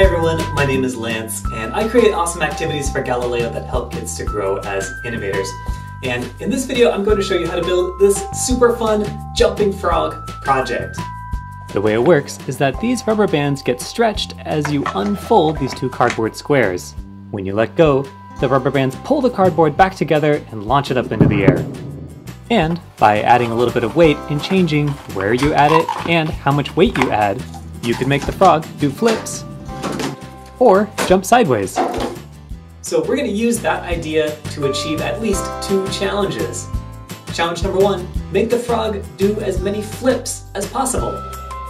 Hey everyone, my name is Lance, and I create awesome activities for Galileo that help kids to grow as innovators. And in this video, I'm going to show you how to build this super fun jumping frog project. The way it works is that these rubber bands get stretched as you unfold these two cardboard squares. When you let go, the rubber bands pull the cardboard back together and launch it up into the air. And by adding a little bit of weight and changing where you add it and how much weight you add, you can make the frog do flips or jump sideways. So we're going to use that idea to achieve at least two challenges. Challenge number one, make the frog do as many flips as possible.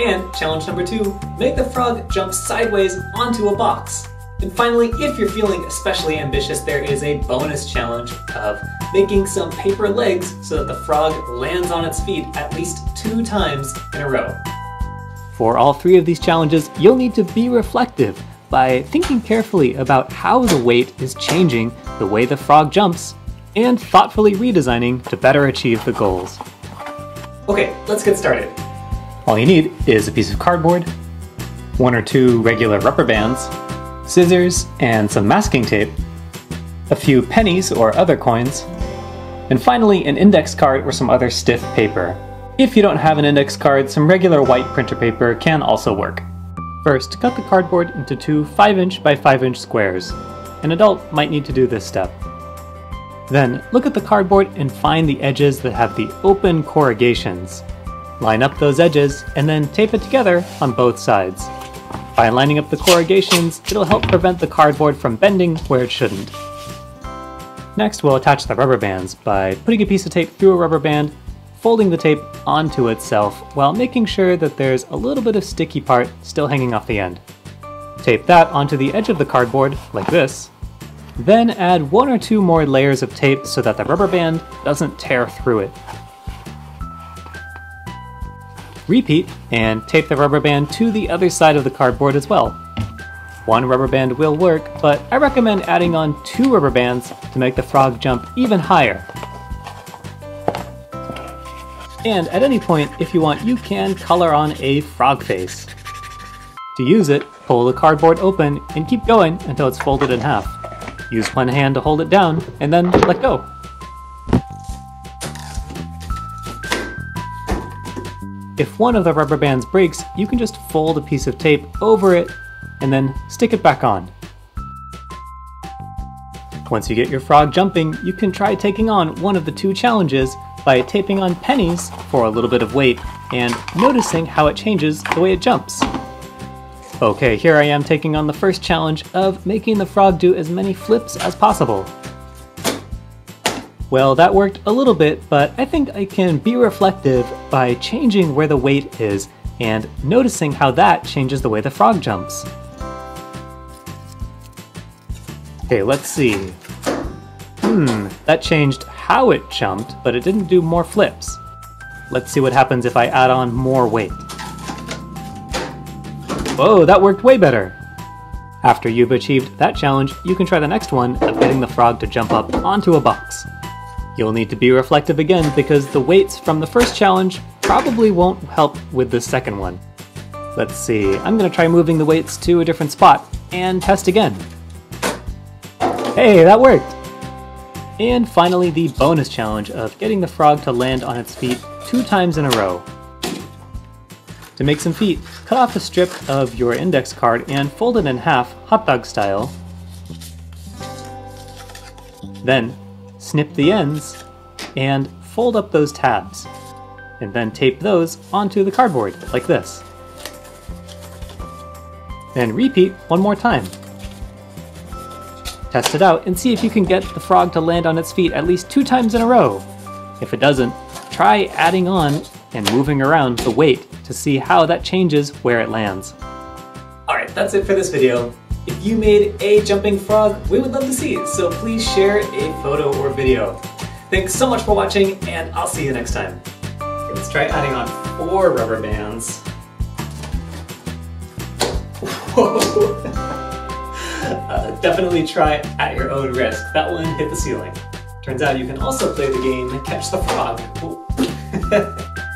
And challenge number two, make the frog jump sideways onto a box. And finally, if you're feeling especially ambitious, there is a bonus challenge of making some paper legs so that the frog lands on its feet at least two times in a row. For all three of these challenges, you'll need to be reflective by thinking carefully about how the weight is changing the way the frog jumps, and thoughtfully redesigning to better achieve the goals. Okay, let's get started. All you need is a piece of cardboard, one or two regular rubber bands, scissors and some masking tape, a few pennies or other coins, and finally an index card or some other stiff paper. If you don't have an index card, some regular white printer paper can also work. First, cut the cardboard into two 5 inch by 5 inch squares. An adult might need to do this step. Then, look at the cardboard and find the edges that have the open corrugations. Line up those edges and then tape it together on both sides. By lining up the corrugations, it'll help prevent the cardboard from bending where it shouldn't. Next, we'll attach the rubber bands by putting a piece of tape through a rubber band folding the tape onto itself while making sure that there's a little bit of sticky part still hanging off the end. Tape that onto the edge of the cardboard, like this. Then add one or two more layers of tape so that the rubber band doesn't tear through it. Repeat and tape the rubber band to the other side of the cardboard as well. One rubber band will work, but I recommend adding on two rubber bands to make the frog jump even higher. And at any point, if you want, you can color on a frog face. To use it, pull the cardboard open and keep going until it's folded in half. Use one hand to hold it down, and then let go. If one of the rubber bands breaks, you can just fold a piece of tape over it and then stick it back on. Once you get your frog jumping, you can try taking on one of the two challenges by taping on pennies for a little bit of weight and noticing how it changes the way it jumps. Okay, here I am taking on the first challenge of making the frog do as many flips as possible. Well, that worked a little bit, but I think I can be reflective by changing where the weight is and noticing how that changes the way the frog jumps. Okay, let's see. Hmm, that changed how it jumped, but it didn't do more flips. Let's see what happens if I add on more weight. Whoa, that worked way better! After you've achieved that challenge, you can try the next one of getting the frog to jump up onto a box. You'll need to be reflective again because the weights from the first challenge probably won't help with the second one. Let's see, I'm gonna try moving the weights to a different spot and test again. Hey, that worked! And finally, the bonus challenge of getting the frog to land on its feet two times in a row. To make some feet, cut off a strip of your index card and fold it in half, hot dog style. Then, snip the ends and fold up those tabs. And then tape those onto the cardboard, like this. Then repeat one more time. Test it out and see if you can get the frog to land on its feet at least two times in a row. If it doesn't, try adding on and moving around the weight to see how that changes where it lands. Alright, that's it for this video. If you made a jumping frog, we would love to see it, so please share a photo or video. Thanks so much for watching, and I'll see you next time. Okay, let's try adding on four rubber bands. Whoa. Uh, definitely try at your own risk. That one hit the ceiling. Turns out you can also play the game Catch the Frog.